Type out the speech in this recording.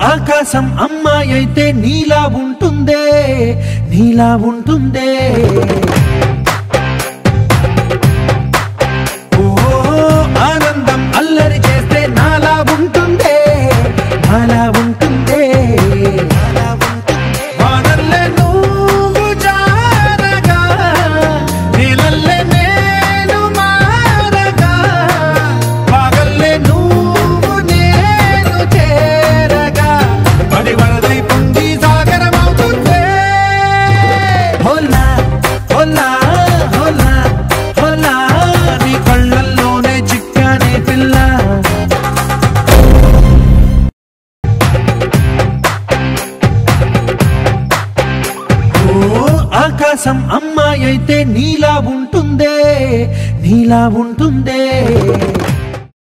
ఆకాశం అమ్మాయి అయితే నీలా ఉంటుందే నీలా ఉంటుందే. హోలా హోలా హోలా హోలా నీ కళ్ళల్లోనే చిక్కానే పిల్ల. ఓ ఆకాశం అమ్మాయి అయితే నీలా ఉంటుందే నీలా ఉంటుందే.